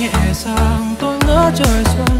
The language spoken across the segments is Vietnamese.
예상도 늦을 순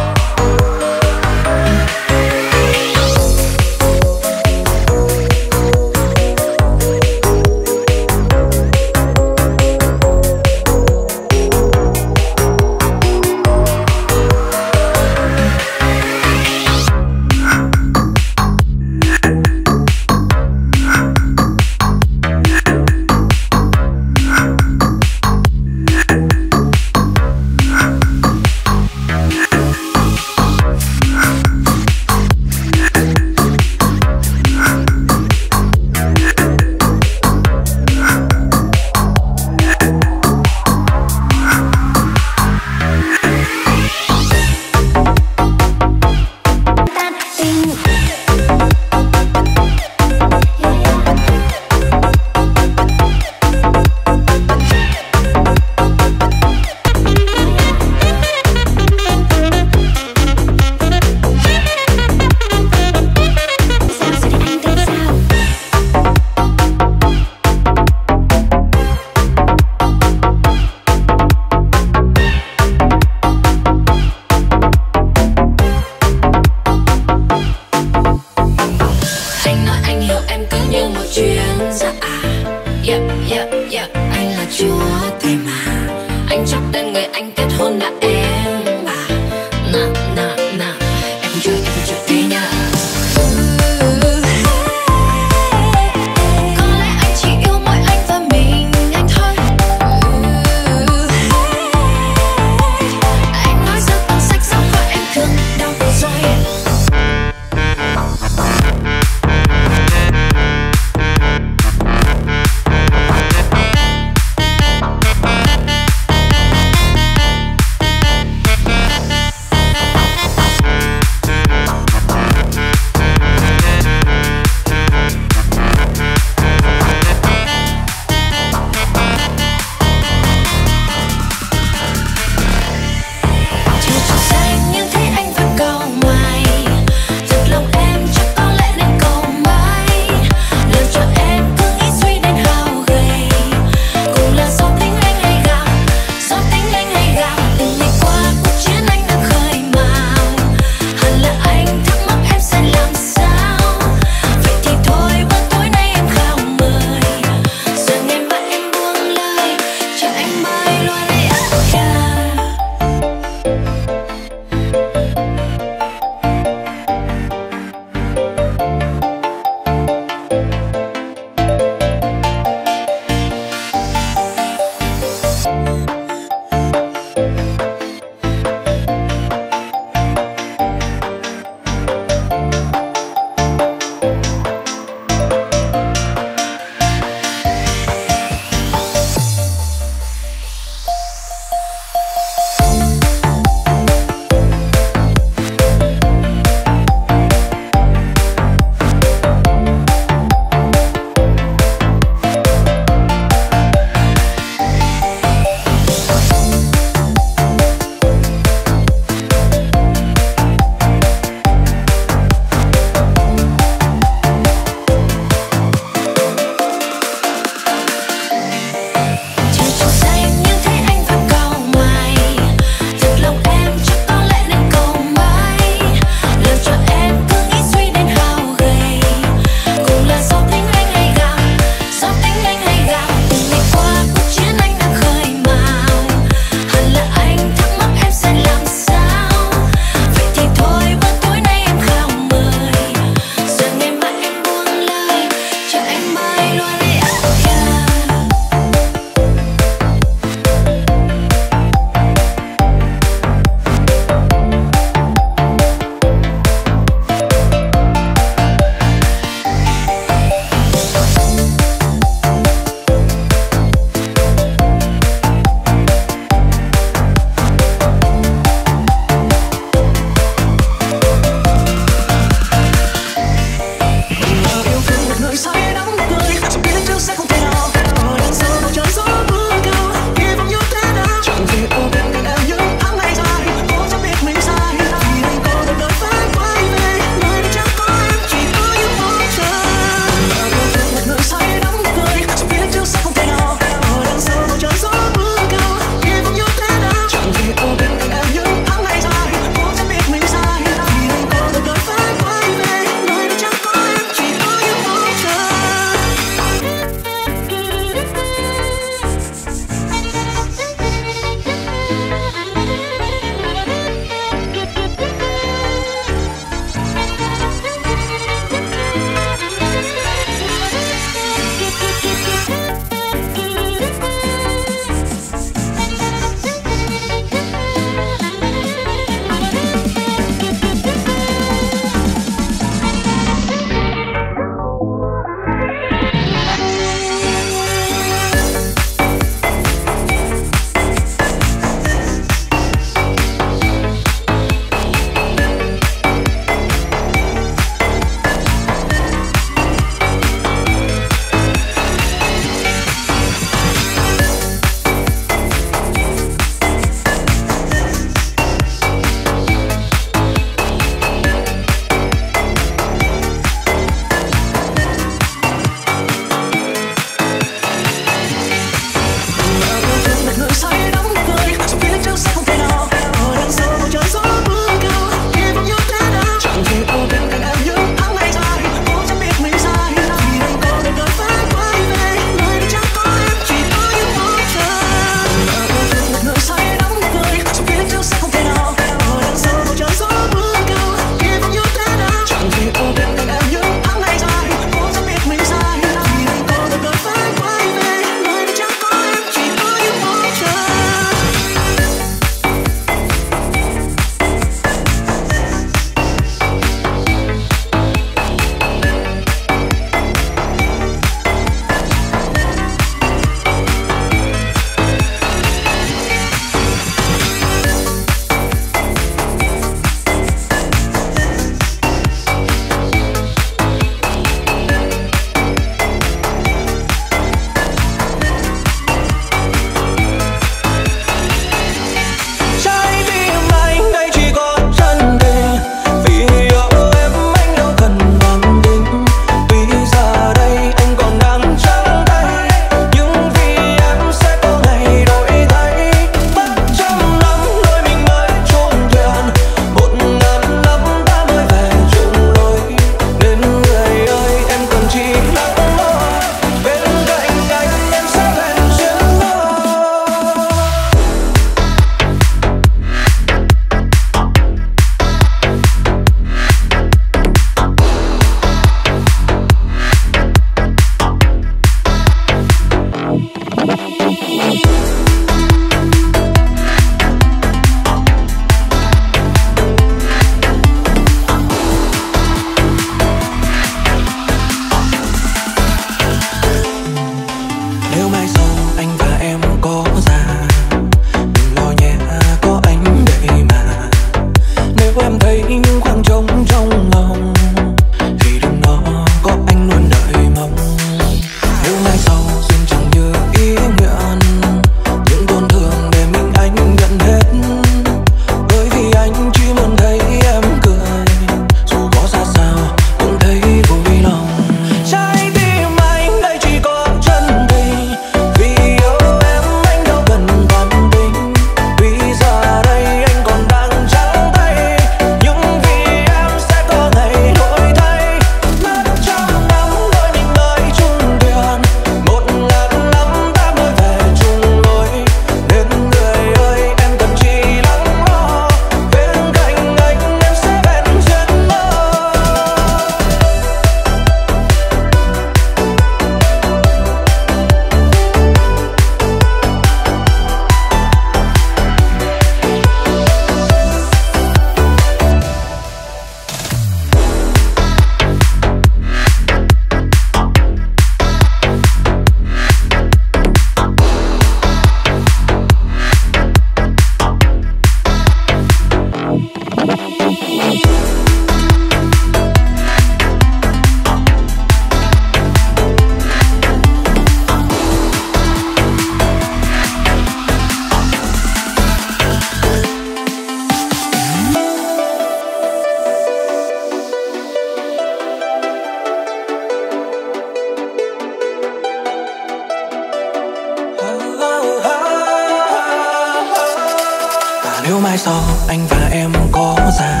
Nếu mai sau anh và em có già,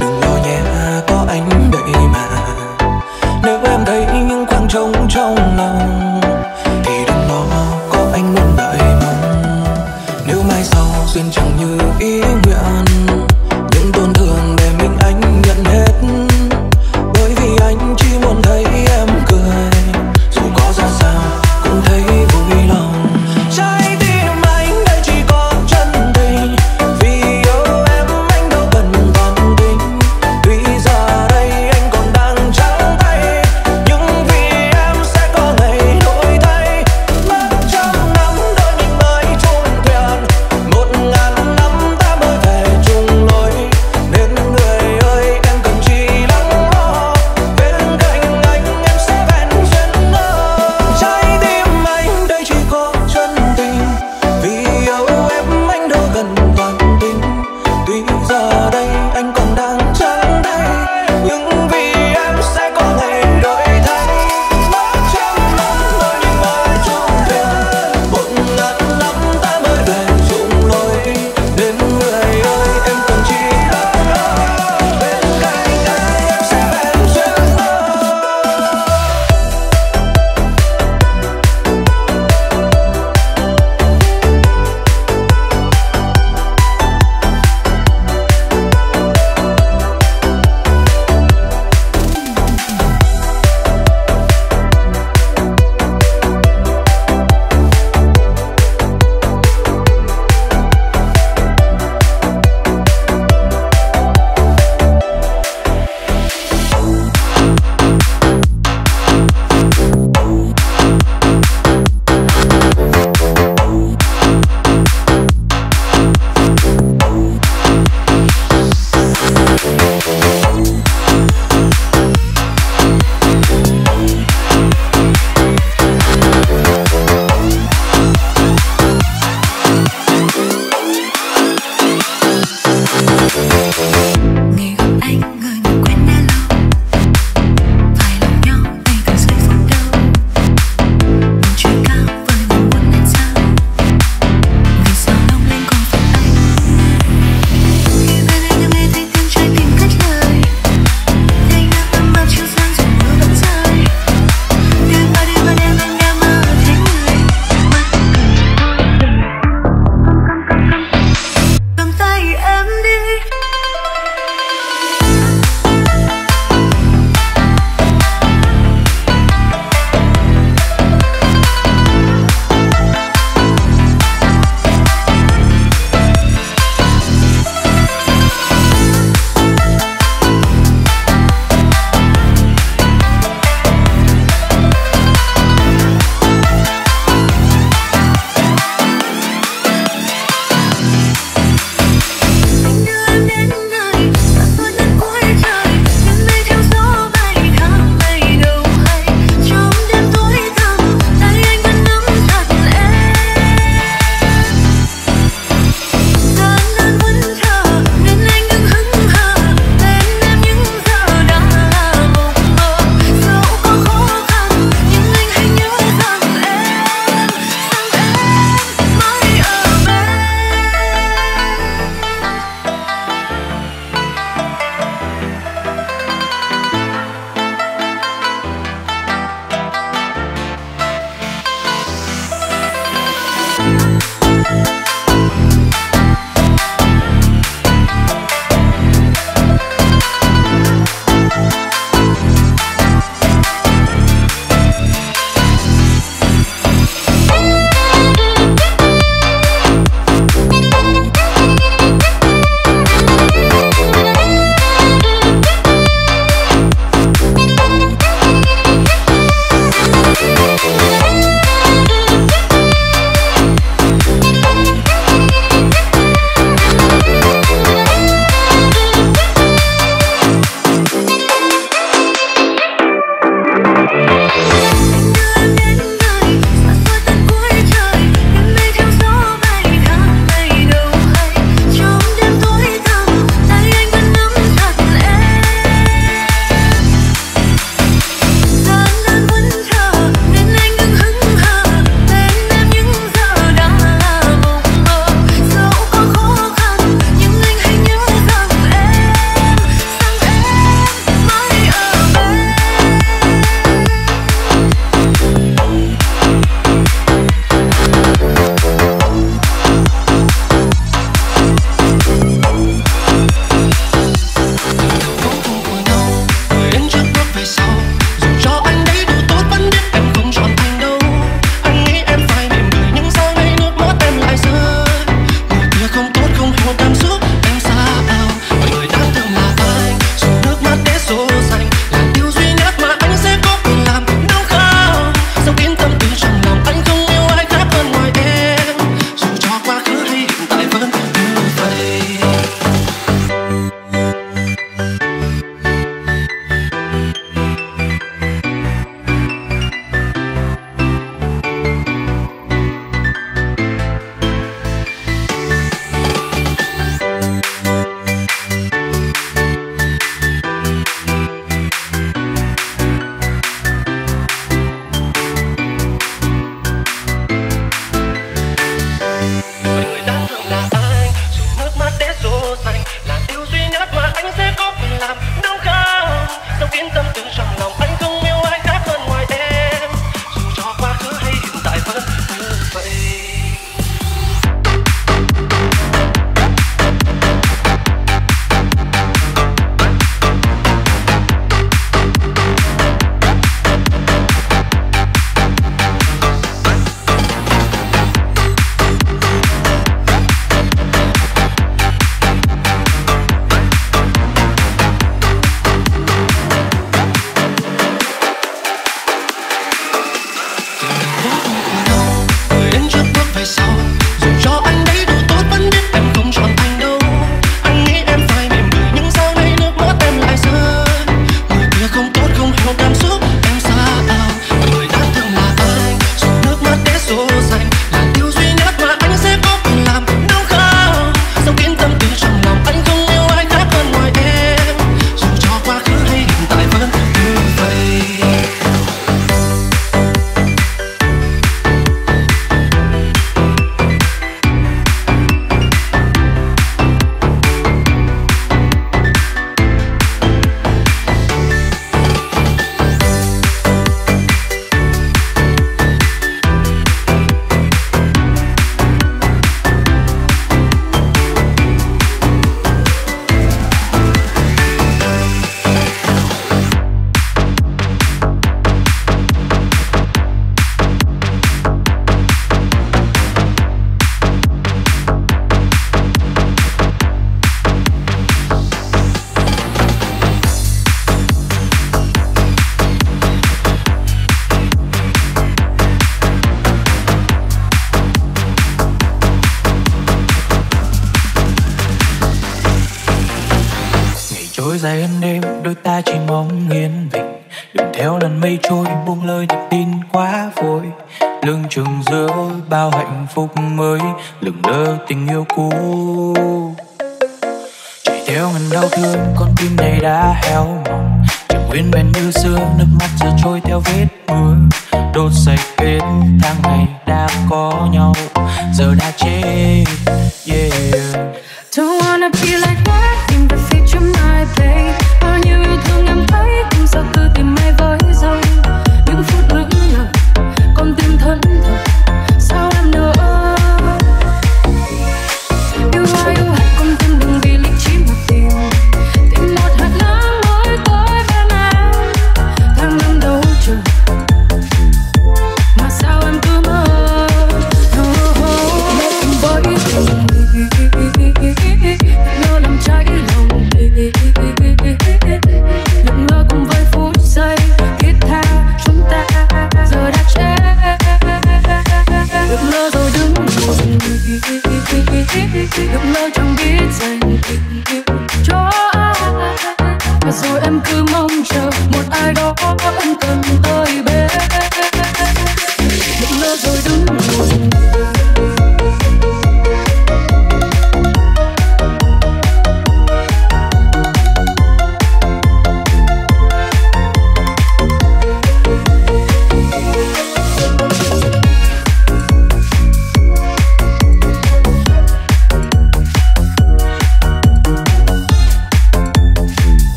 đừng lo nhé, có anh đợi mà.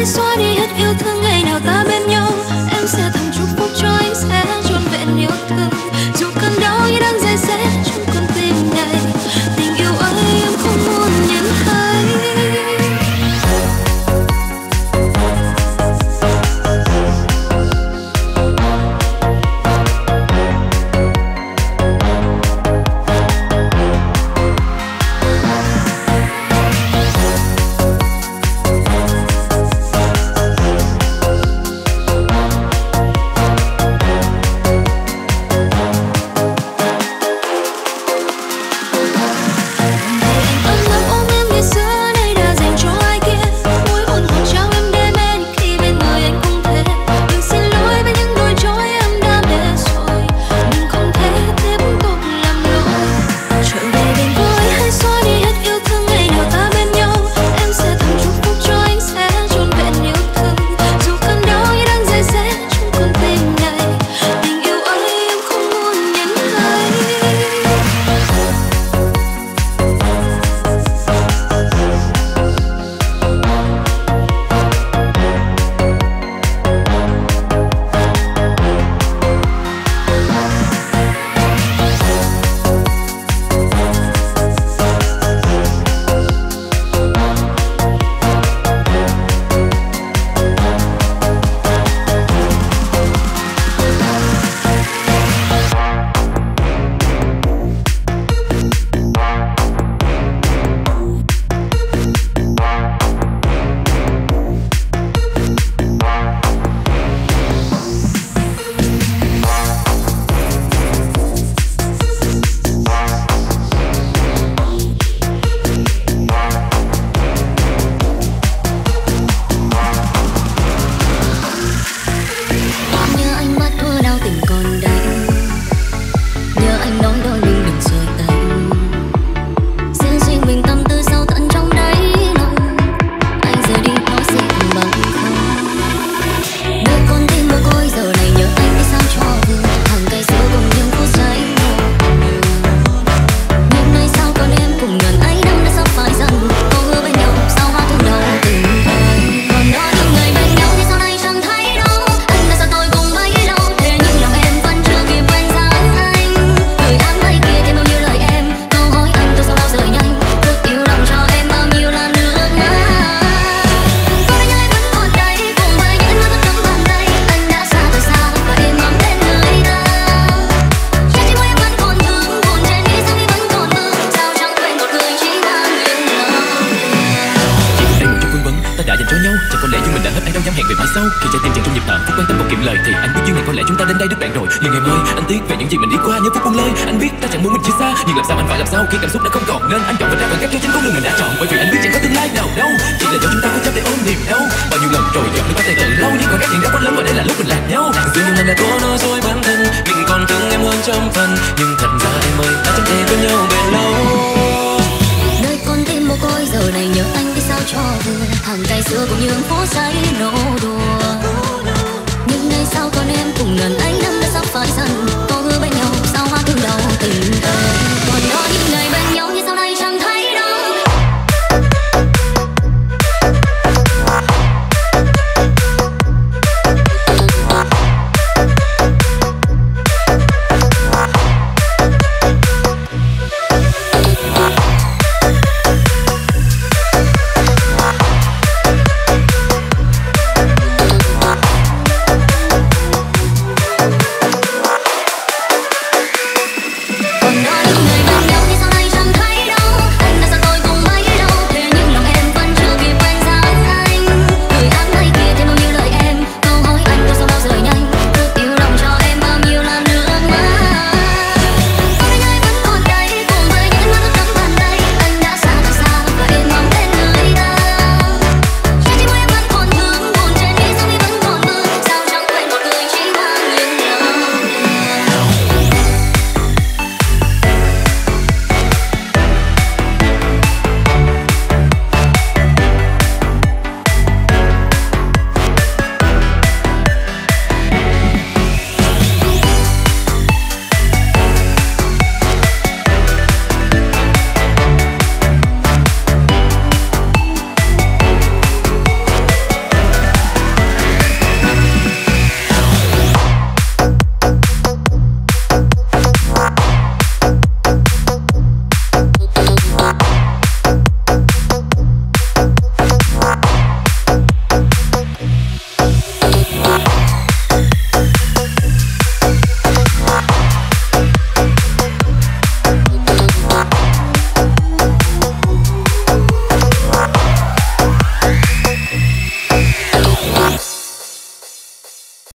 ai xóa you hết yêu love.